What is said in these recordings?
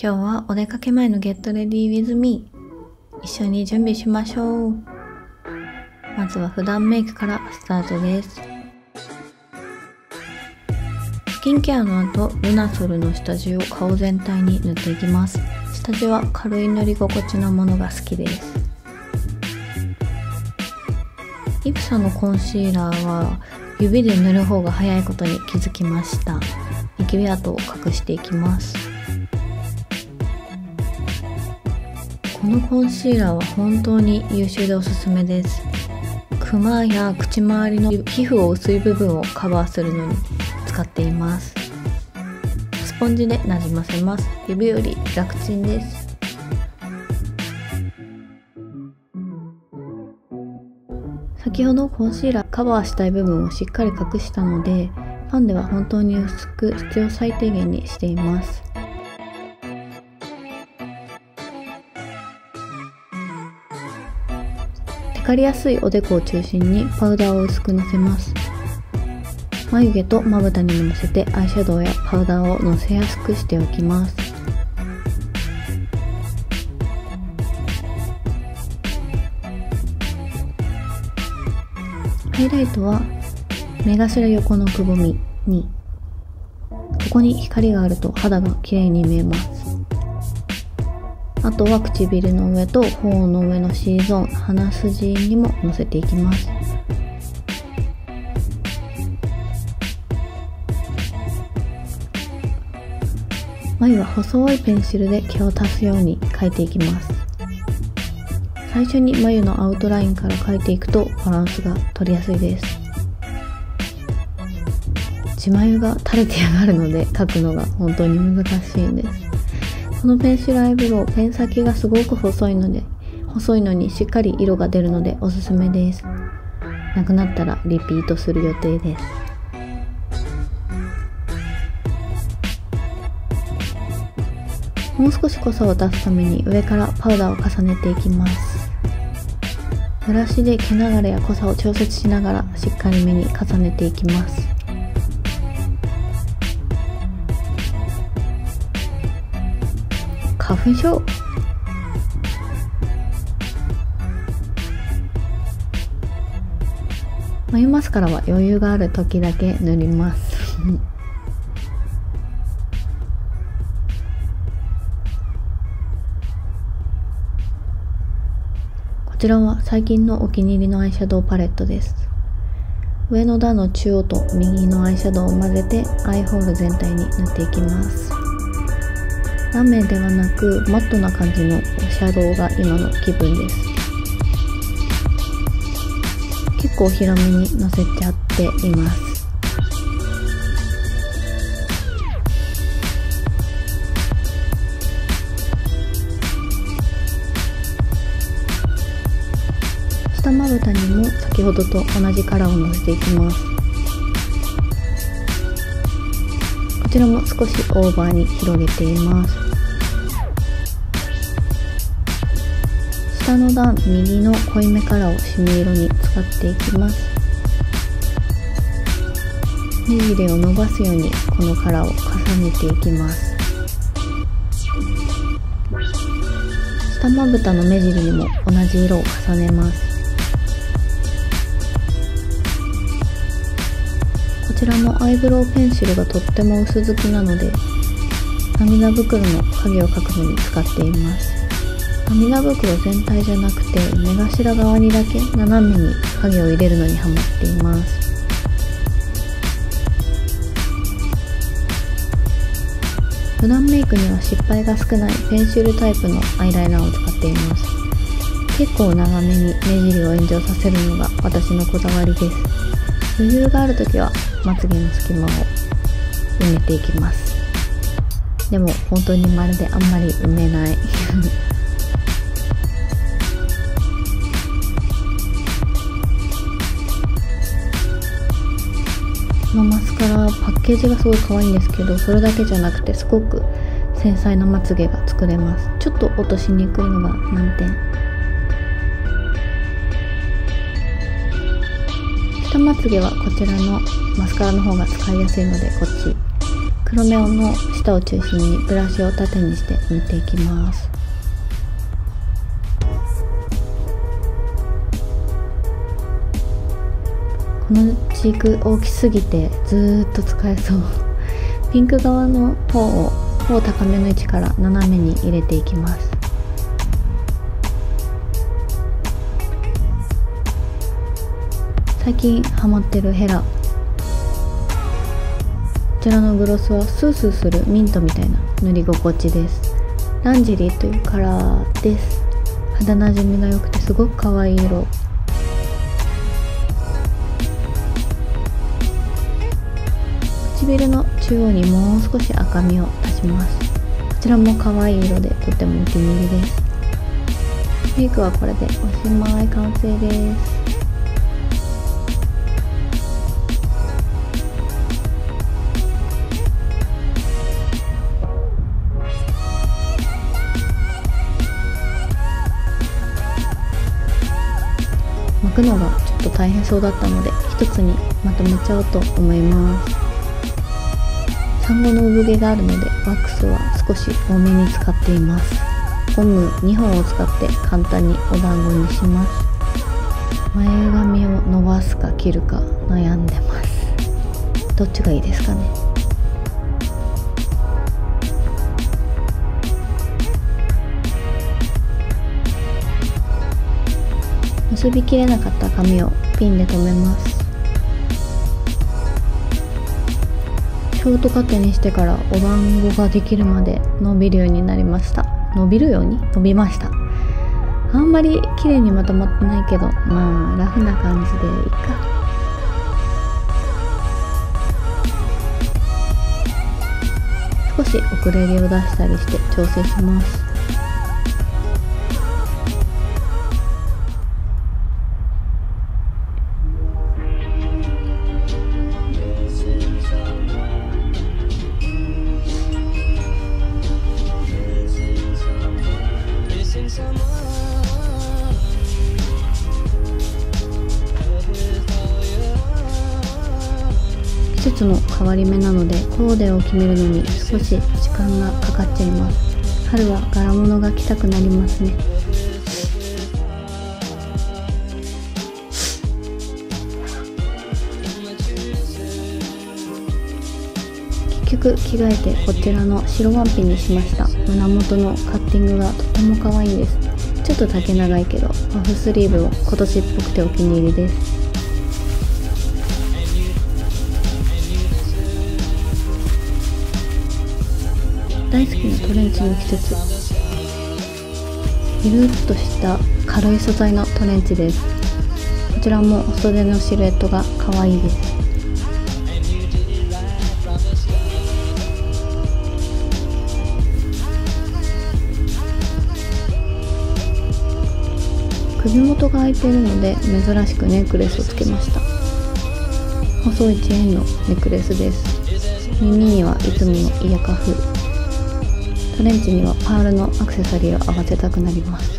今日はお出かけ前の Get Ready With Me 一緒に準備しましょう。まずは普段メイクからスタートです。スキンケアの後ルナソルの下地を顔全体に塗っていきます。下地は軽い塗り心地のものが好きです。イプサのコンシーラーは指で塗る方が早いことに気づきました。ニキビ跡を隠していきます。このコンシーラーは本当に優秀でおすすめです。クマや口周りの皮膚を薄い部分をカバーするのに使っています。スポンジでなじませます。指より楽ちんです。先ほどコンシーラーカバーしたい部分をしっかり隠したのでパンでは本当に薄く必要最低限にしています。テカりやすいおでこを中心にパウダーを薄くのせます。眉毛とまぶたにものせてアイシャドウやパウダーをのせやすくしておきます。ハイライトは目頭横のくぼみにここに光があると肌が綺麗に見えます。あとは唇の上と頬の上の C ゾーン鼻筋にものせていきます。眉は細いペンシルで毛を足すように描いていきます。最初に眉のアウトラインから描いていくとバランスが取りやすいです。自眉が垂れてやがるので描くのが本当に難しいんです。このペンシルアイブロウペン先がすごく細いので細いのにしっかり色が出るのでおすすめです。なくなったらリピートする予定です。もう少し濃さを出すために上からパウダーを重ねていきます。ブラシで毛流れや濃さを調節しながらしっかりめに重ねていきます。花粉症。眉マスカラは余裕がある時だけ塗ります。こちらは最近のお気に入りのアイシャドウパレットです。上の段の中央と右のアイシャドウを混ぜてアイホール全体に塗っていきます。ラメではなくマットな感じのシャドウが今の気分です。結構広めにのせちゃっています。下まぶたにも先ほどと同じカラーをのせていきます。こちらも少しオーバーに広げています。下の段右の濃いめカラーをシミ色に使っていきます。目尻を伸ばすようにこのカラーを重ねていきます。下まぶたの目尻にも同じ色を重ねます。ちらのアイブロウペンシルがとっても薄付きなので涙袋の影を描くのに使っています。涙袋全体じゃなくて目頭側にだけ斜めに影を入れるのにハマっています。普段メイクには失敗が少ないペンシルタイプのアイライナーを使っています。結構長めに目尻を炎上させるのが私のこだわりです。余裕がある時はまつげの隙間を埋めていきます。でも本当にまるであんまり埋めない。このマスカラパッケージがすごい可愛いんですけどそれだけじゃなくてすごく繊細なまつげが作れます。ちょっと落としにくいのが難点。下まつげはこちらのマスカラの方が使いやすいのでこっち黒目の下を中心にブラシを縦にして塗っていきます。このチーク大きすぎてずっと使えそう。ピンク側の方を方高めの位置から斜めに入れていきます。最近ハマってるヘラ。こちらのグロスはスースーするミントみたいな塗り心地です。ランジェリーというカラーです。肌なじみが良くてすごく可愛い色。唇の中央にもう少し赤みを足します。こちらも可愛い色でとってもお気に入りです。メイクはこれでおしまい完成です。大変そうだったので一つにまとめちゃおうと思います。産後の産毛があるのでワックスは少し多めに使っています。ゴム2本を使って簡単にお団子にします。前髪を伸ばすか切るか悩んでます。どっちがいいですかね？結びきれなかった髪をピンで留めます。ショートカットにしてからお団子ができるまで伸びるようになりました。伸びるように？伸びました。あんまり綺麗にまとまってないけどまあラフな感じでいいか。少し遅れ毛を出したりして調整します。変わり目なのでコーデを決めるのに少し時間がかかっちゃいます。春は柄物が着たくなりますね。結局着替えてこちらの白ワンピにしました。胸元のカッティングがとても可愛いんです。ちょっと丈長いけどパフスリーブも今年っぽくてお気に入りです。大好きなトレンチの季節。ゆるっとした軽い素材のトレンチです。こちらもお袖のシルエットが可愛いです。首元が開いているので珍しくネックレスをつけました。細いチェーンのネックレスです。耳にはいつものイヤカフフレンチにはパールのアクセサリーを合わせたくなります。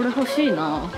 これ欲しいな。